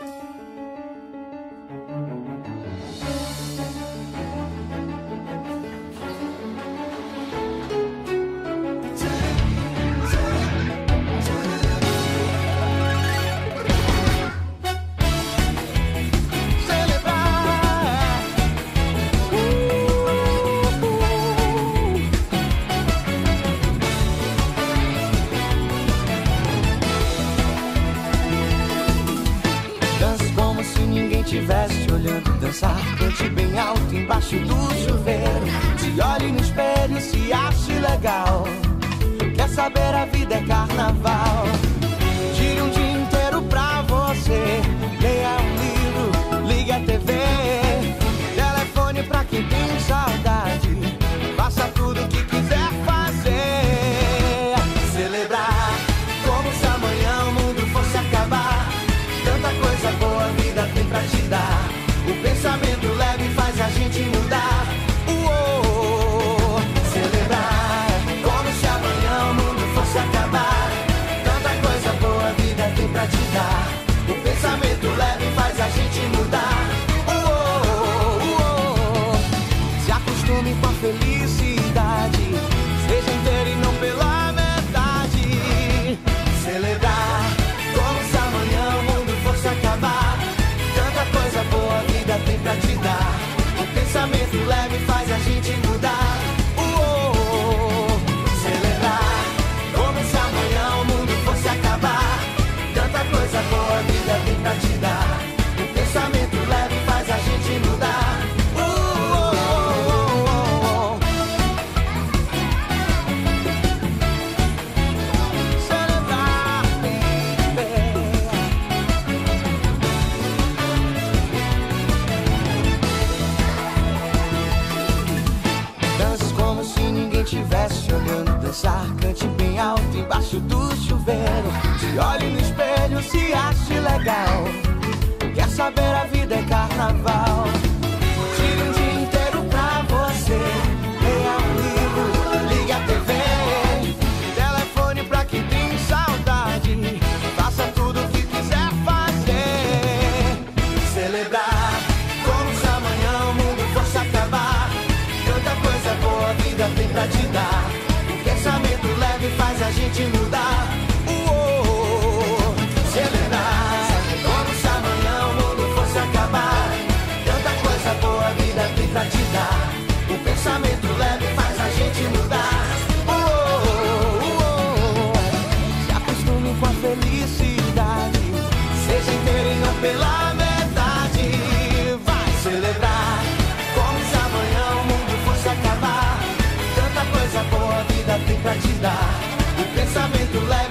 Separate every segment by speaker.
Speaker 1: うん。debaixo do chuveiro. Se olhe no espelho, se ache legal. Quer saber, a vida é carnaval. alto embaixo do chuveiro. Se olhe no espelho, se ache legal. Quer saber a vida é carnaval. felicidade. Seja inteirinho pela metade. Vai celebrar como se amanhã o mundo fosse acabar. Tanta coisa boa a vida tem pra te dar. O pensamento leve.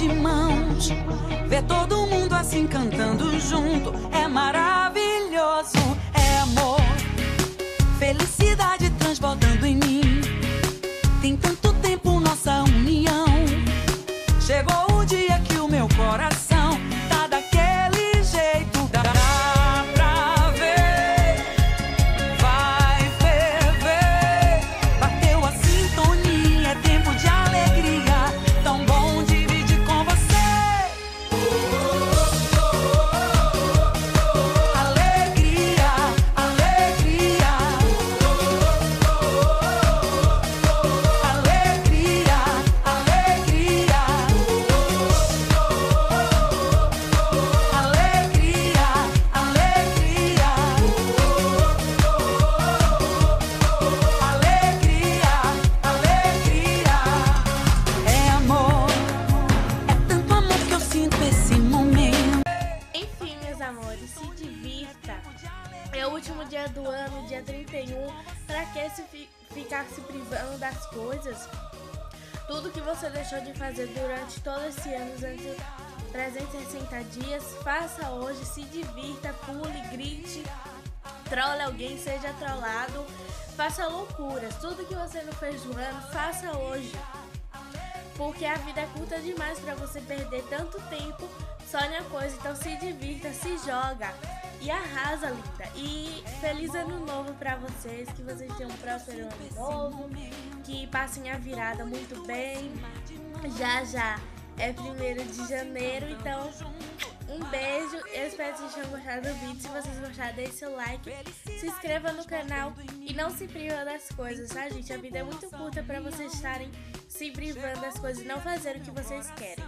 Speaker 2: de mãos. Ver todo mundo assim cantando junto é maravilhoso, é amor. Felicidade transbordando em mim. Tem tanto tempo nossa união. Chegou
Speaker 3: dia do ano, dia 31, pra que se fi ficar se privando das coisas? Tudo que você deixou de fazer durante todo esse ano, antes 360 dias, faça hoje, se divirta, pule, grite, trole alguém, seja trollado, faça loucuras. Tudo que você não fez no ano, faça hoje. Porque a vida é curta demais para você perder tanto tempo só em uma coisa, então se divirta, se joga e arrasa, linda. E feliz ano novo para vocês, que vocês tenham um próspero ano novo, que passem a virada muito bem. Já já é primeiro de janeiro, então um beijo, eu espero que vocês tenham gostado do vídeo. Se vocês gostaram, deixe seu like, se inscreva no canal e não se priva das coisas, tá, gente? A vida é muito curta para vocês estarem se privando das coisas e não fazer o que vocês querem.